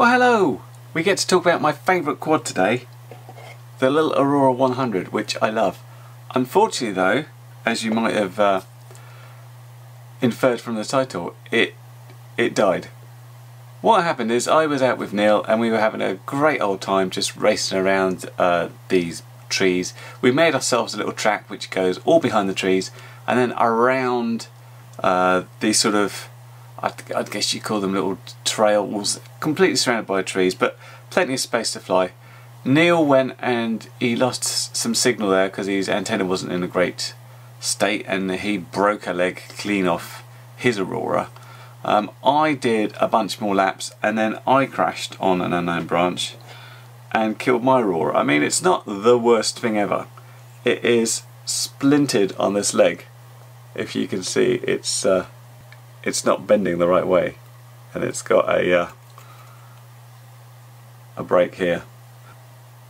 Well hello! We get to talk about my favourite quad today, the little Aurora 100, which I love. Unfortunately though, as you might have uh, inferred from the title, it it died. What happened is I was out with Neil and we were having a great old time just racing around uh, these trees. We made ourselves a little track which goes all behind the trees and then around uh, these sort of I'd, I'd guess you call them little trails, completely surrounded by trees, but plenty of space to fly. Neil went and he lost some signal there because his antenna wasn't in a great state and he broke a leg clean off his Aurora. Um, I did a bunch more laps and then I crashed on an unknown branch and killed my Aurora. I mean, it's not the worst thing ever. It is splintered on this leg. If you can see, it's uh, it's not bending the right way and it's got a uh, a break here.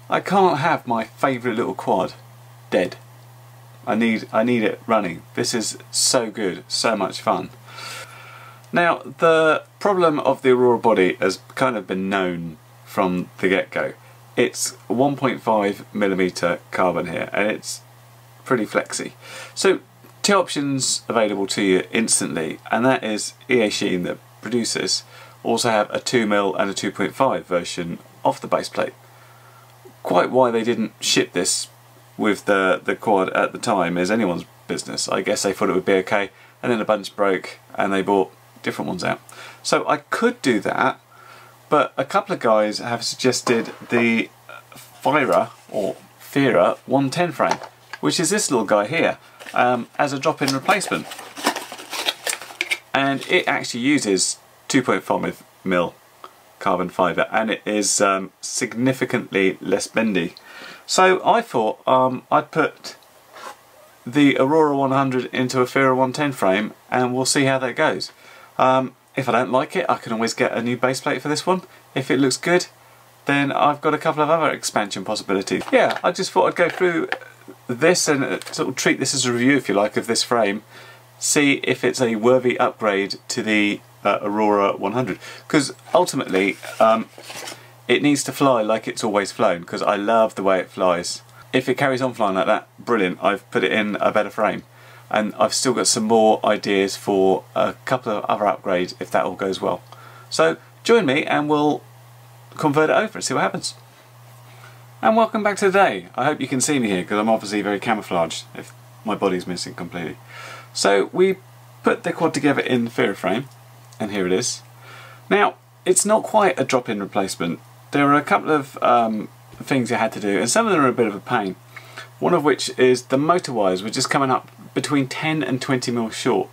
I can't have my favourite little quad dead. I need I need it running. This is so good, so much fun. Now the problem of the Aurora body has kind of been known from the get-go. It's 1.5 millimeter carbon here and it's pretty flexy. So two options available to you instantly and that is Eachine that produces also have a 2mm and a 2.5 version of the base plate. Quite why they didn't ship this with the, the quad at the time is anyone's business. I guess they thought it would be okay and then a bunch broke and they bought different ones out. So I could do that but a couple of guys have suggested the Fira or Fira 110 frame which is this little guy here um, as a drop-in replacement. And it actually uses 2.5 mil carbon fibre and it is um, significantly less bendy. So I thought um, I'd put the Aurora 100 into a Firer 110 frame and we'll see how that goes. Um, if I don't like it I can always get a new base plate for this one. If it looks good then I've got a couple of other expansion possibilities. Yeah, I just thought I'd go through this and uh, sort of treat this as a review if you like of this frame see if it's a worthy upgrade to the uh, Aurora 100 because ultimately um, it needs to fly like it's always flown because I love the way it flies. If it carries on flying like that brilliant. I've put it in a better frame. And I've still got some more ideas for a couple of other upgrades if that all goes well. So join me and we'll convert it over and see what happens and welcome back to the day. I hope you can see me here because I'm obviously very camouflaged if my body's missing completely. So we put the quad together in the Firer frame and here it is. Now it's not quite a drop-in replacement. There are a couple of um, things you had to do and some of them are a bit of a pain. One of which is the motor wires were just coming up between 10 and 20 mil short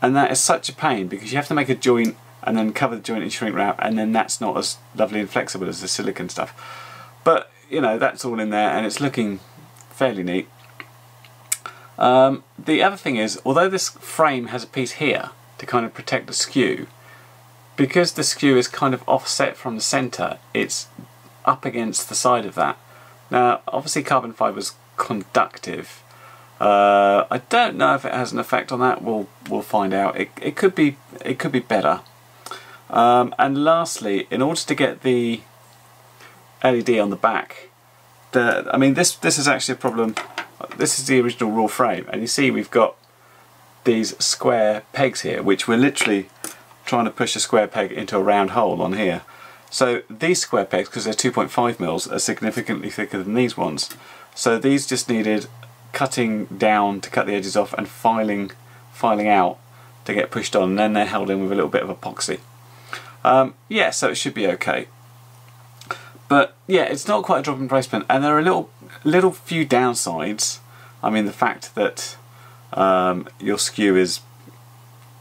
and that is such a pain because you have to make a joint and then cover the joint in shrink wrap and then that's not as lovely and flexible as the silicon stuff. But you know, that's all in there and it's looking fairly neat. Um, the other thing is, although this frame has a piece here to kind of protect the skew, because the skew is kind of offset from the centre, it's up against the side of that. Now, obviously carbon fibre is conductive. Uh, I don't know if it has an effect on that. We'll we'll find out. It it could be it could be better. Um, and lastly, in order to get the LED on the back. The, I mean, this this is actually a problem. This is the original raw frame, and you see we've got these square pegs here, which we're literally trying to push a square peg into a round hole on here. So these square pegs, because they're 2.5 mils, are significantly thicker than these ones. So these just needed cutting down to cut the edges off and filing, filing out to get pushed on, and then they're held in with a little bit of epoxy. Um, yeah, so it should be okay. But yeah, it's not quite a drop-in replacement, and there are a little, little few downsides. I mean, the fact that um, your skew is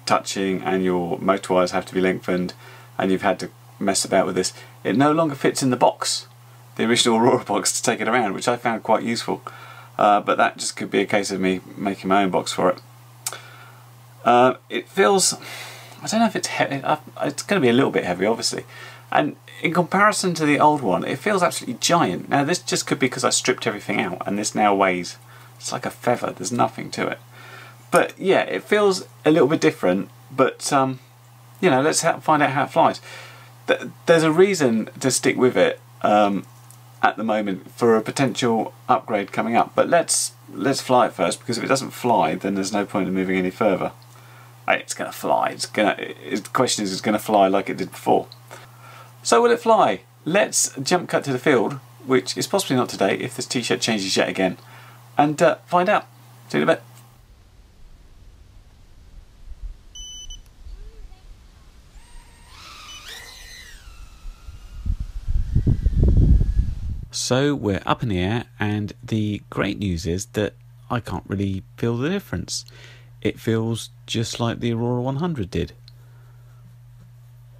touching and your motor wires have to be lengthened, and you've had to mess about with this. It no longer fits in the box, the original Aurora box, to take it around, which I found quite useful. Uh, but that just could be a case of me making my own box for it. Uh, it feels, I don't know if it's heavy, it's going to be a little bit heavy obviously, and in comparison to the old one, it feels absolutely giant. Now this just could be because I stripped everything out and this now weighs, it's like a feather, there's nothing to it. But yeah, it feels a little bit different, but um, you know, let's find out how it flies. th there's a reason to stick with it um, at the moment for a potential upgrade coming up. But let's let's fly it first because if it doesn't fly, then there's no point in moving any further. It's going to fly. It's gonna. The question is, it's going to fly like it did before. So will it fly? Let's jump cut to the field, which is possibly not today if this t-shirt changes yet again, and uh, find out. See you in a bit. So we're up in the air, and the great news is that I can't really feel the difference. It feels just like the Aurora 100 did.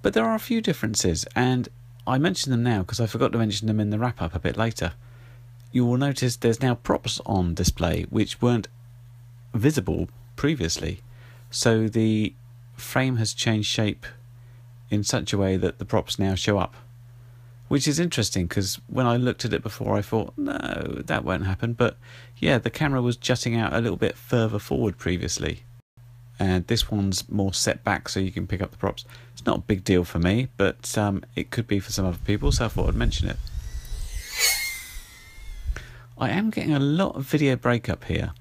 But there are a few differences, and I mention them now because I forgot to mention them in the wrap up a bit later. You will notice there's now props on display which weren't visible previously, so the frame has changed shape in such a way that the props now show up which is interesting because when I looked at it before, I thought, no, that won't happen. But yeah, the camera was jutting out a little bit further forward previously. And this one's more set back so you can pick up the props. It's not a big deal for me, but um, it could be for some other people, so I thought I'd mention it. I am getting a lot of video breakup here.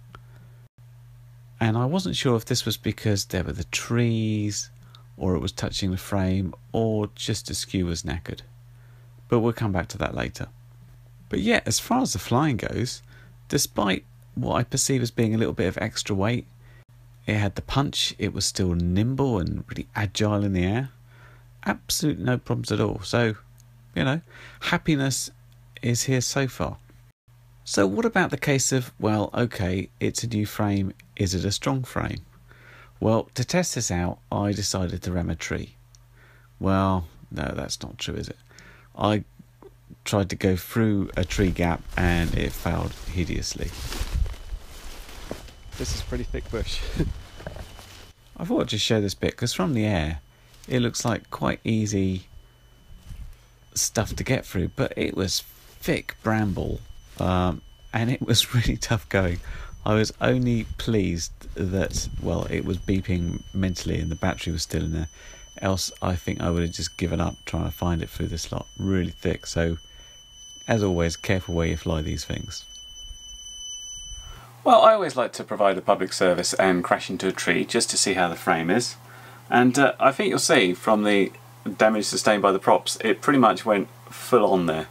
And I wasn't sure if this was because there were the trees, or it was touching the frame, or just the skew was knackered but we'll come back to that later. But yeah, as far as the flying goes, despite what I perceive as being a little bit of extra weight, it had the punch, it was still nimble and really agile in the air. Absolute no problems at all. So, you know, happiness is here so far. So, what about the case of, well, okay, it's a new frame, is it a strong frame? Well, to test this out, I decided to ram a tree. Well, no, that's not true, is it? I tried to go through a tree gap and it failed hideously. This is pretty thick bush. I thought I'd just show this bit because from the air it looks like quite easy stuff to get through, but it was thick bramble um, and it was really tough going. I was only pleased that, well, it was beeping mentally and the battery was still in there else I think I would have just given up trying to find it through this lot really thick so as always careful where you fly these things. Well I always like to provide a public service and crash into a tree just to see how the frame is and uh, I think you'll see from the damage sustained by the props it pretty much went full on there.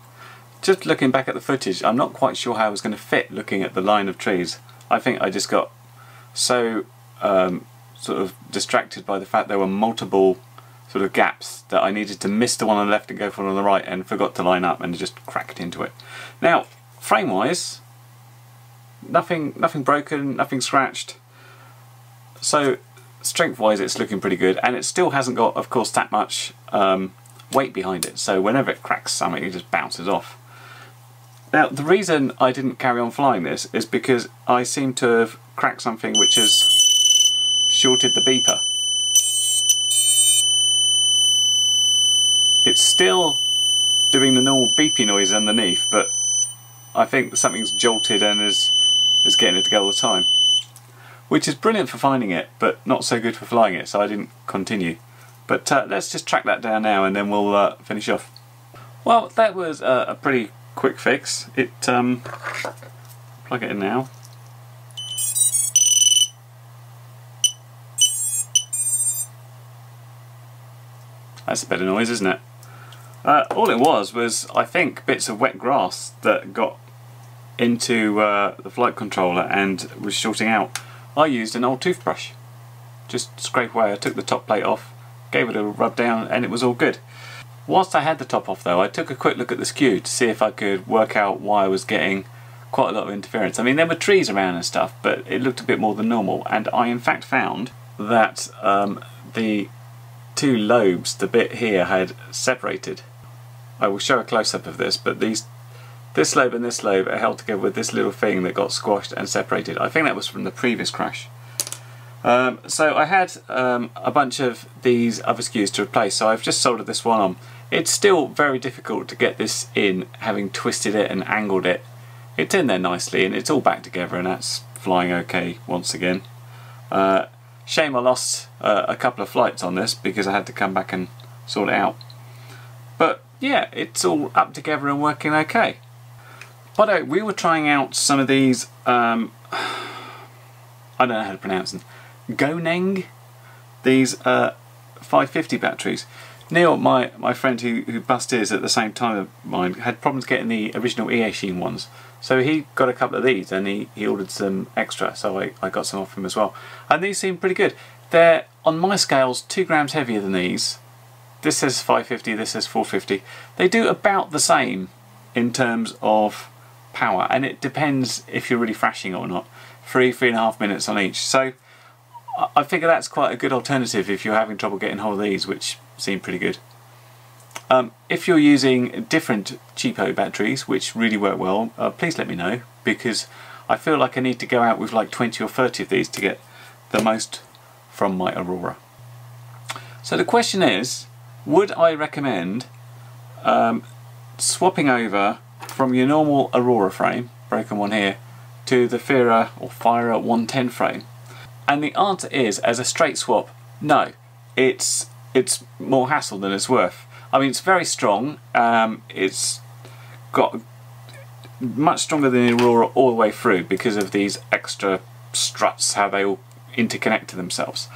Just looking back at the footage I'm not quite sure how I was going to fit looking at the line of trees. I think I just got so um, sort of distracted by the fact there were multiple sort of gaps that I needed to miss the one on the left and go for one on the right and forgot to line up and just cracked into it. Now, frame wise, nothing nothing broken, nothing scratched. So strength wise it's looking pretty good and it still hasn't got of course that much um, weight behind it so whenever it cracks something it just bounces off. Now the reason I didn't carry on flying this is because I seem to have cracked something which has shorted the beeper. It's still doing the normal beepy noise underneath, but I think something's jolted and is, is getting it to go all the time. Which is brilliant for finding it, but not so good for flying it, so I didn't continue. But uh, let's just track that down now and then we'll uh, finish off. Well, that was uh, a pretty quick fix. It um, Plug it in now. That's a better noise, isn't it? Uh, all it was was, I think, bits of wet grass that got into uh, the flight controller and was shorting out. I used an old toothbrush. Just scrape away, I took the top plate off, gave it a rub down and it was all good. Whilst I had the top off though, I took a quick look at the skew to see if I could work out why I was getting quite a lot of interference. I mean there were trees around and stuff, but it looked a bit more than normal and I in fact found that um, the two lobes, the bit here, had separated. I will show a close-up of this, but these this lobe and this lobe are held together with this little thing that got squashed and separated. I think that was from the previous crash. Um, so I had um, a bunch of these other skews to replace, so I've just soldered this one on. It's still very difficult to get this in, having twisted it and angled it. It's in there nicely and it's all back together and that's flying okay once again. Uh, Shame I lost uh, a couple of flights on this because I had to come back and sort it out. But yeah, it's all up together and working okay. The way, we were trying out some of these, um, I don't know how to pronounce them, Gaoneng, these uh, 550 batteries. Neil, my, my friend who, who busted his at the same time of mine, had problems getting the original Eachine ones. So he got a couple of these and he, he ordered some extra, so I, I got some off him as well. And these seem pretty good. They're, on my scales, two grams heavier than these. This says 550, this says 450. They do about the same in terms of power, and it depends if you're really thrashing or not. Three, three and a half minutes on each. So I figure that's quite a good alternative if you're having trouble getting hold of these, which seem pretty good. Um, if you're using different cheapo batteries, which really work well, uh, please let me know, because I feel like I need to go out with like 20 or 30 of these to get the most from my Aurora. So the question is, would I recommend um, swapping over from your normal Aurora frame, broken one here, to the Fira or Fira 110 frame? And the answer is, as a straight swap, no. It's it's more hassle than it's worth. I mean, it's very strong. Um, it's got much stronger than the Aurora all the way through because of these extra struts, how they all interconnect to themselves.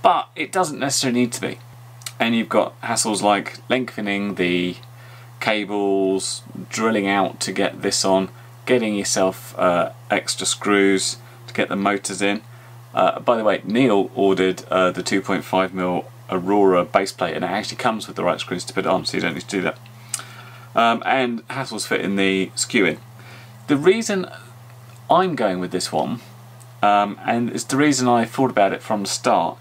But it doesn't necessarily need to be. And you've got hassles like lengthening the cables, drilling out to get this on, getting yourself uh, extra screws to get the motors in. Uh, by the way, Neil ordered uh, the 2.5mm Aurora base plate and it actually comes with the right screws to put it on so you don't need to do that. Um, and hassles fit in the skewing. The reason I'm going with this one, um, and it's the reason I thought about it from the start,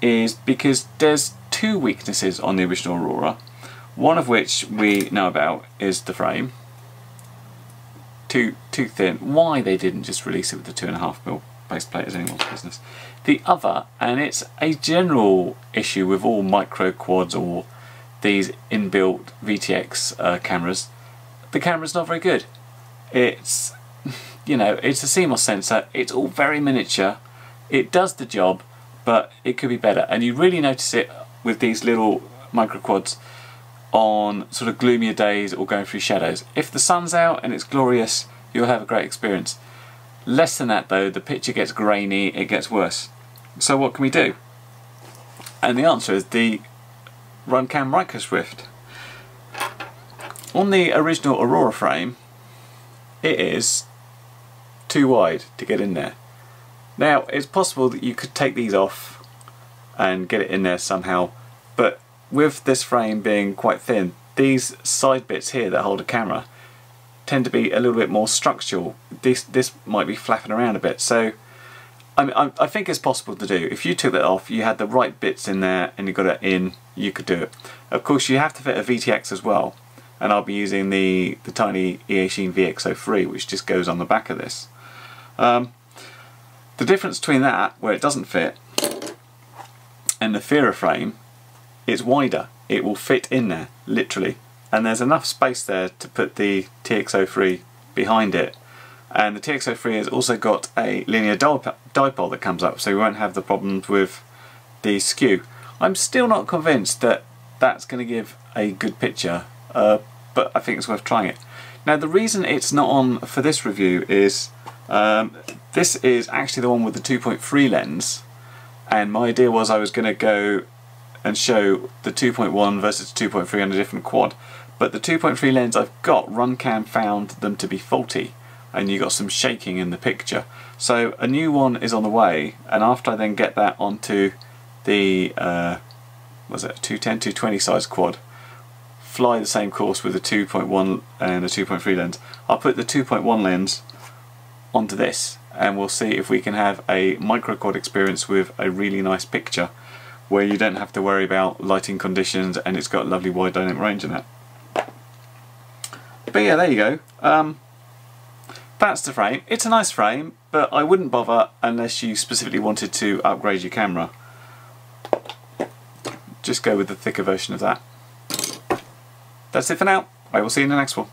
is because there's two weaknesses on the original Aurora, one of which we know about is the frame. Too, too thin. Why they didn't just release it with the 2.5mm base plate is anyone's business. The other, and it's a general issue with all micro quads or these inbuilt VTX uh, cameras, the camera's not very good. It's, you know, it's a CMOS sensor, it's all very miniature, it does the job, but it could be better. And you really notice it with these little micro quads on sort of gloomier days or going through shadows. If the sun's out and it's glorious, you'll have a great experience. Less than that though, the picture gets grainy, it gets worse. So what can we do? And the answer is the RunCam Micro Swift. On the original Aurora frame, it is too wide to get in there. Now, it's possible that you could take these off and get it in there somehow, but with this frame being quite thin, these side bits here that hold a camera tend to be a little bit more structural. This this might be flapping around a bit. So I, mean, I, I think it's possible to do. If you took that off, you had the right bits in there and you got it in, you could do it. Of course you have to fit a VTX as well and I'll be using the, the tiny Eachine TX03 which just goes on the back of this. Um, the difference between that, where it doesn't fit, and the Firer frame, it's wider. It will fit in there, literally and there's enough space there to put the TX03 behind it and the TX03 has also got a linear dipole that comes up so we won't have the problems with the skew. I'm still not convinced that that's going to give a good picture uh, but I think it's worth trying it. Now the reason it's not on for this review is um, this is actually the one with the 2.3 lens and my idea was I was going to go and show the 2.1 versus 2.3 on a different quad. But the 2.3 lens I've got, Runcam found them to be faulty and you got some shaking in the picture. So a new one is on the way and after I then get that onto the, uh, was it 210, 220 size quad, fly the same course with a 2.1 and a 2.3 lens, I'll put the 2.1 lens onto this and we'll see if we can have a micro quad experience with a really nice picture where you don't have to worry about lighting conditions and it's got lovely wide dynamic range in it. But yeah, there you go. Um, that's the frame. It's a nice frame, but I wouldn't bother unless you specifically wanted to upgrade your camera. Just go with the thicker version of that. That's it for now. I will see you in the next one.